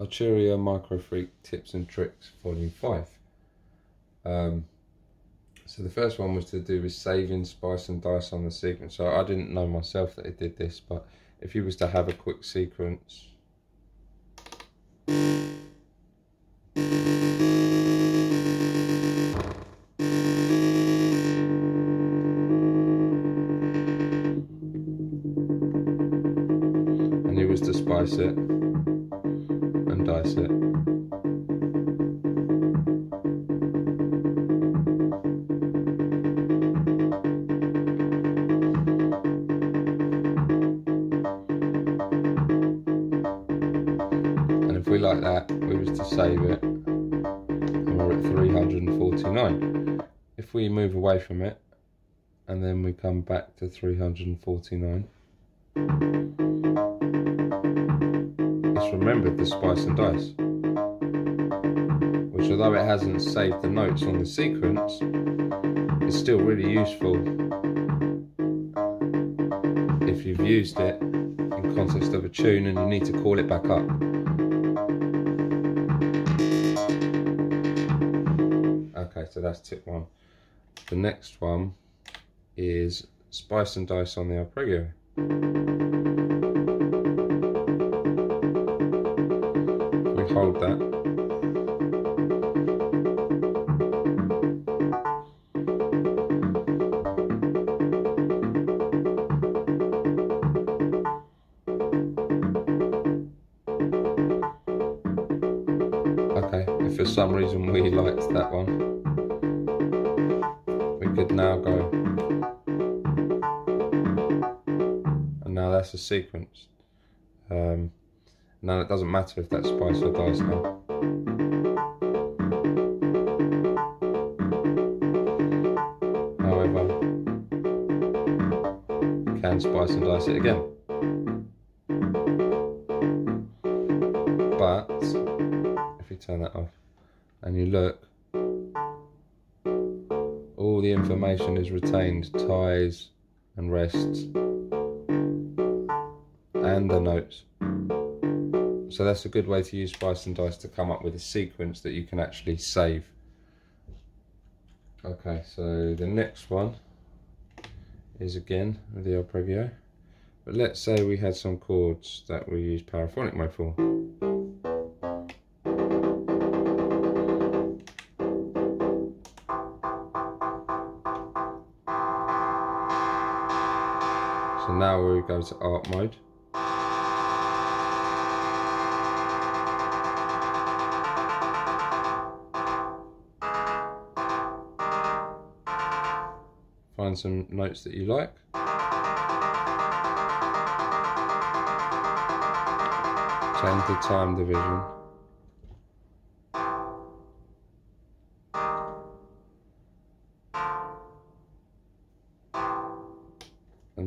Arturia Microfreak Tips and Tricks Volume 5. Um, so the first one was to do with saving spice and dice on the sequence. So I didn't know myself that it did this, but if you was to have a quick sequence and you was to spice it we like that we was to save it. And we're at 349 if we move away from it and then we come back to 349 it's remembered the spice and dice. Which although it hasn't saved the notes on the sequence is still really useful. If you've used it in context of a tune and you need to call it back up. So that's tip one. The next one is spice and dice on the arpeggio. We hold that Okay, if for some reason we liked that one, could now go. And now that's a sequence. Um, now it doesn't matter if that's spice or dice now. However, can spice and dice it again. But if you turn that off and you look, all the information is retained ties and rests and the notes. So that's a good way to use Spice and Dice to come up with a sequence that you can actually save. Okay, so the next one is again the arpeggio. But let's say we had some chords that we use paraphonic mode for. So now we go to arp mode. Find some notes that you like. Change the time division.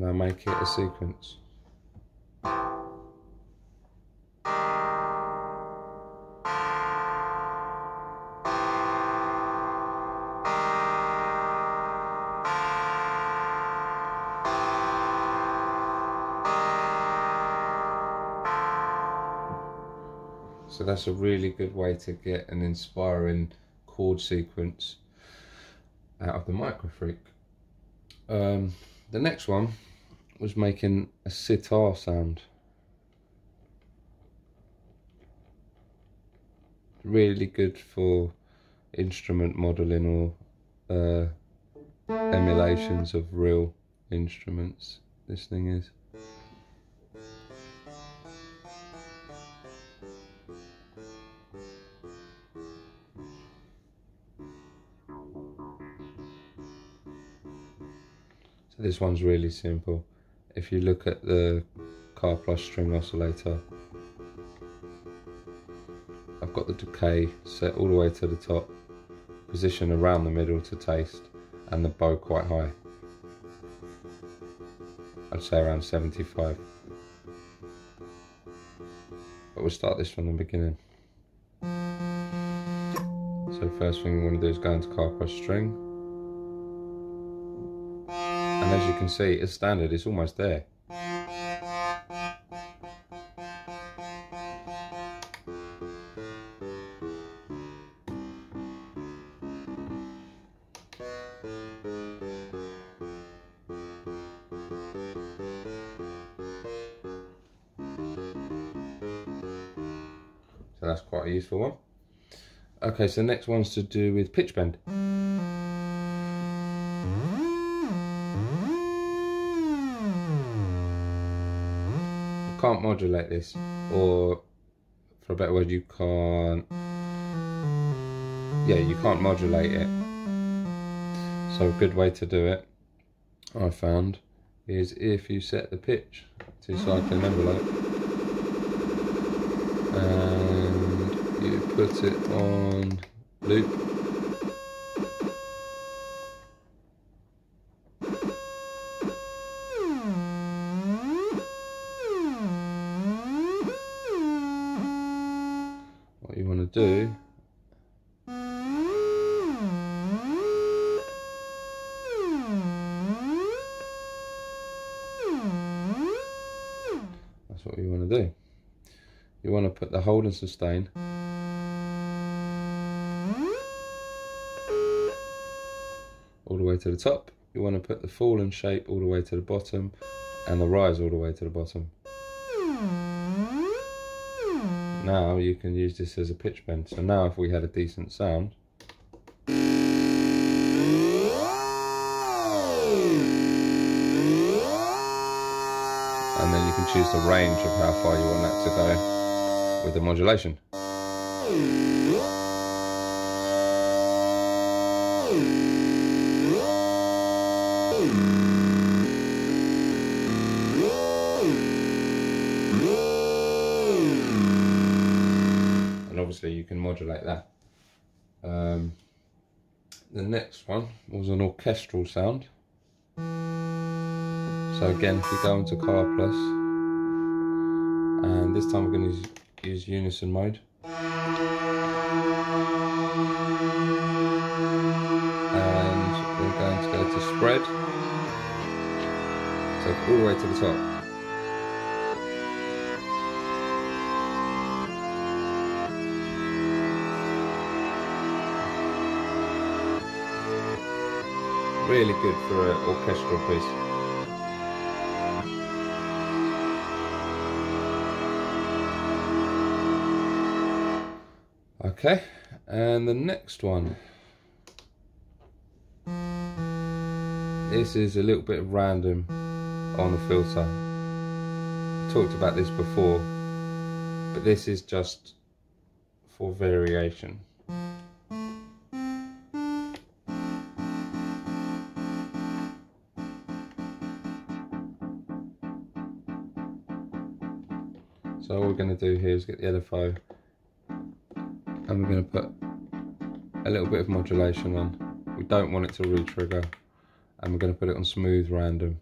And now make it a sequence. So that's a really good way to get an inspiring chord sequence out of the Microfreak. Um, the next one was making a sitar sound. Really good for instrument modeling or uh, emulations of real instruments. This thing is. So this one's really simple. If you look at the Karplus string oscillator, I've got the decay set all the way to the top, position around the middle to taste, and the bow quite high. I'd say around 75. But we'll start this from the beginning. So first thing we want to do is go into Karplus string. As you can see, as standard, it's almost there. So that's quite a useful one. Okay, so the next one's to do with pitch bend. Can't modulate this, or for a better word, you can't. Yeah, you can't modulate it. So a good way to do it, I found, is if you set the pitch to cycling envelope and you put it on loop that's what you want to do. You want to put the hold and sustain all the way to the top. You want to put the fall and shape all the way to the bottom and the rise all the way to the bottom. Now you can use this as a pitch bend. So now if we had a decent sound choose the range of how far you want that to go with the modulation. And obviously you can modulate that. Um, the next one was an orchestral sound. So again, if you go into Car Plus, this time we're going to use, unison mode. And we're going to go to spread. So all the way to the top. Really good for an orchestral piece. Okay, and the next one. This is a little bit random on the filter. I talked about this before, but this is just for variation. So all we're going to do here is get the LFO and we're going to put a little bit of modulation on. We don't want it to re-trigger and we're going to put it on smooth random.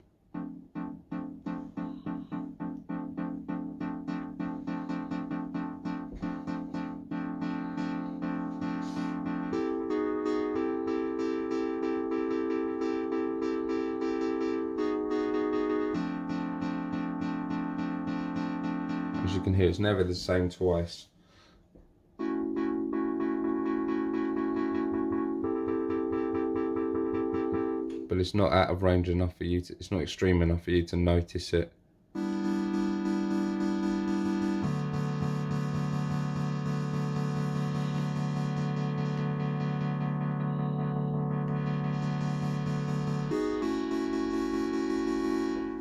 As you can hear, it's never the same twice. But it's not out of range enough for you to, it's not extreme enough for you to notice it.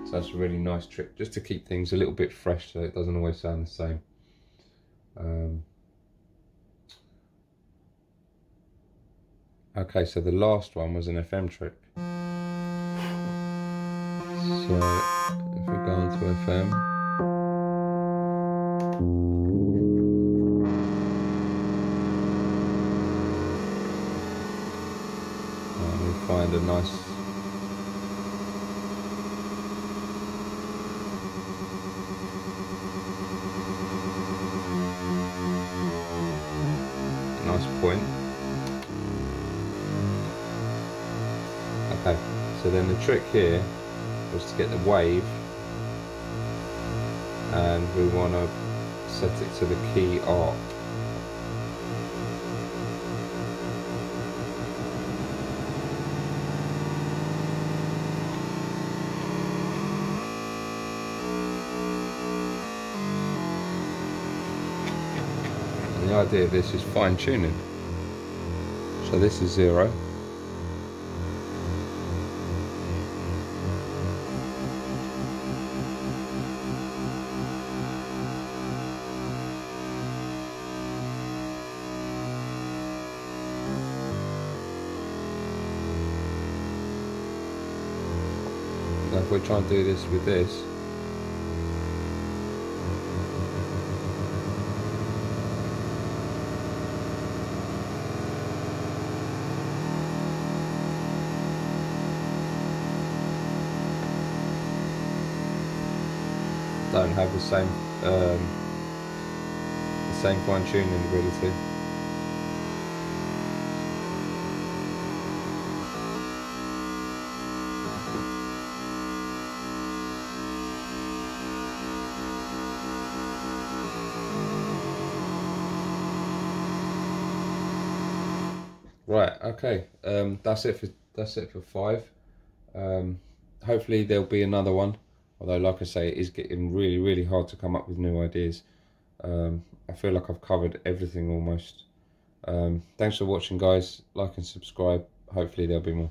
So that's a really nice trick, just to keep things a little bit fresh so it doesn't always sound the same. Um, okay, so the last one was an FM trick. So if we go into FM, and we find a nice nice point. Okay, so then the trick here was to get the wave and we want to set it to the key arp. And the idea of this is fine tuning. So this is zero. Now if we try and do this with this, don't have the same um, the same fine tuning ability. Right, okay. Um, that's it for that's it for five. Um, hopefully there'll be another one. Although, like I say, it is getting really, really hard to come up with new ideas. Um, I feel like I've covered everything almost. Um, thanks for watching, guys. Like and subscribe. Hopefully there'll be more.